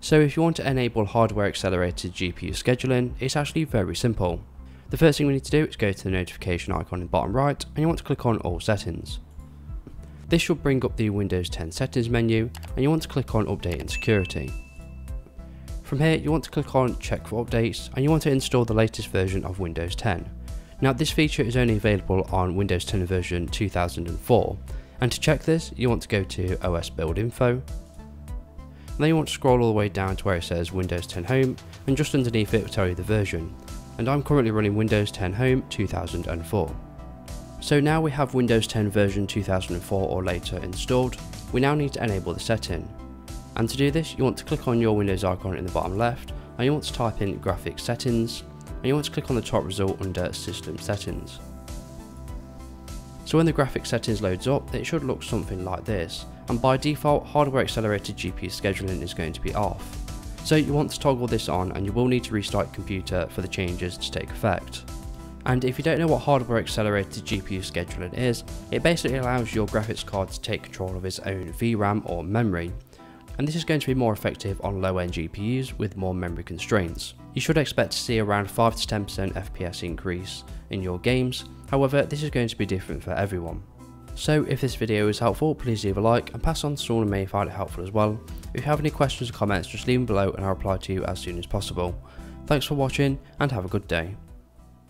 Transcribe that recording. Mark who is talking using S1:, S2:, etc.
S1: So if you want to enable hardware accelerated GPU scheduling, it's actually very simple. The first thing we need to do is go to the notification icon in the bottom right and you want to click on all settings. This should bring up the Windows 10 settings menu and you want to click on update and security. From here you want to click on check for updates and you want to install the latest version of Windows 10. Now this feature is only available on Windows 10 version 2004 and to check this you want to go to OS build info then you want to scroll all the way down to where it says Windows 10 Home and just underneath it will tell you the version and I'm currently running Windows 10 Home 2004. So now we have Windows 10 version 2004 or later installed, we now need to enable the setting. And to do this you want to click on your Windows icon in the bottom left and you want to type in graphics settings and you want to click on the top result under system settings. So when the graphics settings loads up it should look something like this and by default hardware accelerated GPU scheduling is going to be off. So you want to toggle this on and you will need to restart your computer for the changes to take effect. And if you don't know what hardware accelerated GPU scheduling is, it basically allows your graphics card to take control of its own VRAM or memory. And this is going to be more effective on low end GPUs with more memory constraints. You should expect to see around 5 to 10% FPS increase in your games, however this is going to be different for everyone. So if this video is helpful, please leave a like and pass on to someone who may find it helpful as well. If you have any questions or comments, just leave them below and I'll reply to you as soon as possible. Thanks for watching and have a good day.